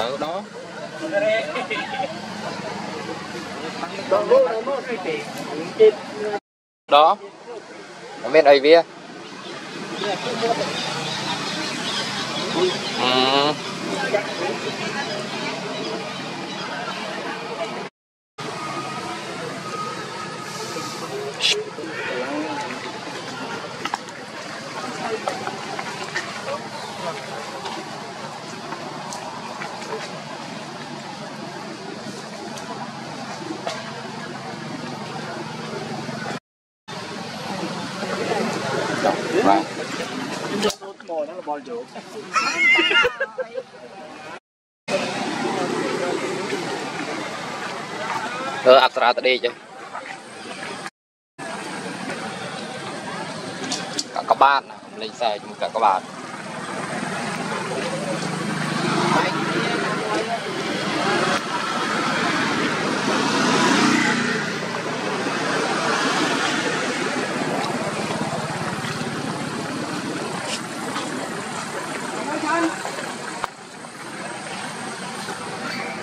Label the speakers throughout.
Speaker 1: tự đó đó ở bên ấy bia ừ. បហ្នឹងរបល់យកអឺអក្សរតដេកកាក់កបាតណាកំលេងខ្សែជាមួយកាក់កបាត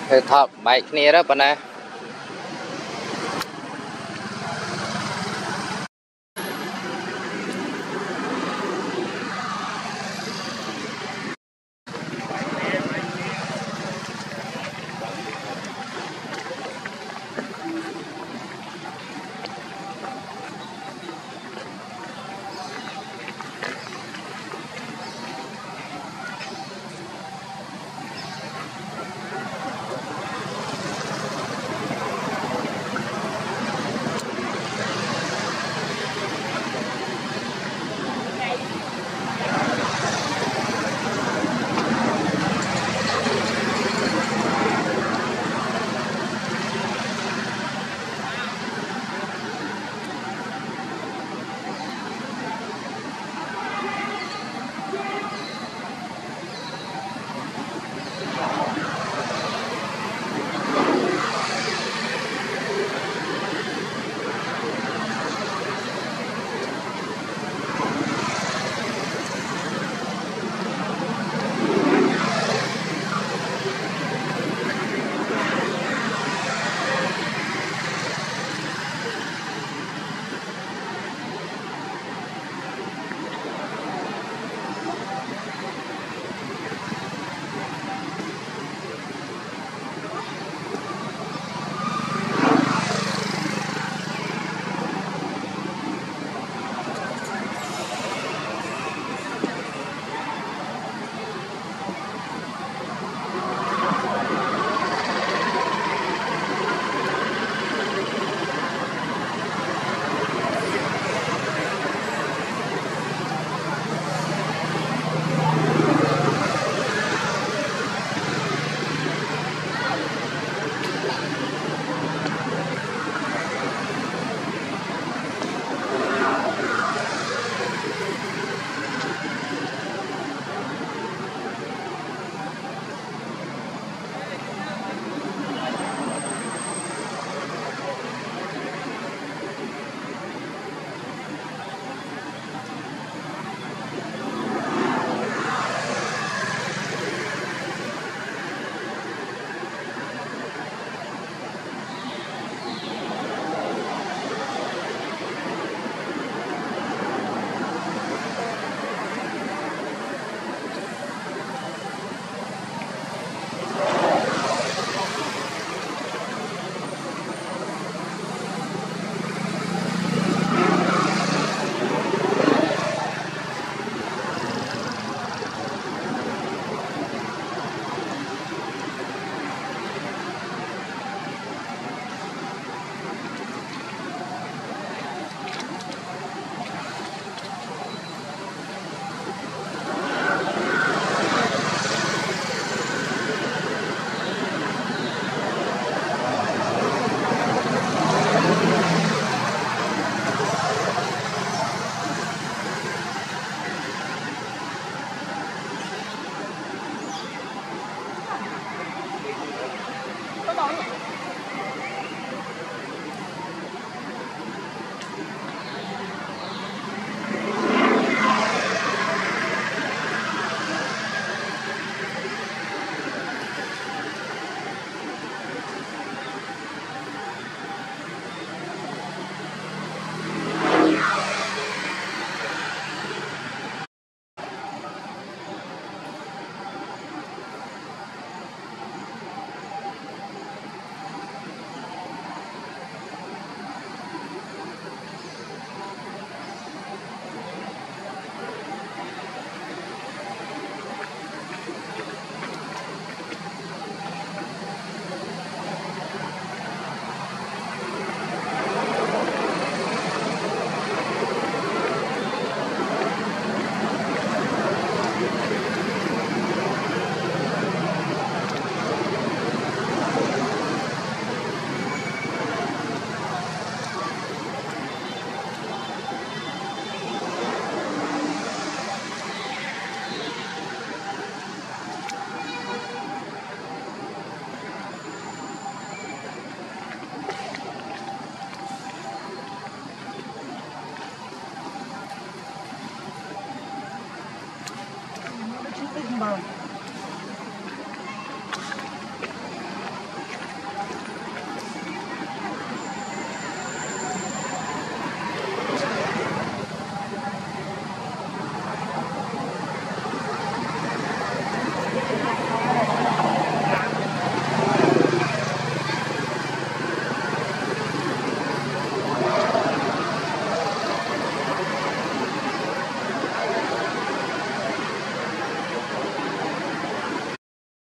Speaker 1: ធ្វើថតបែកគ្នាទៅប៉ុណ្ណា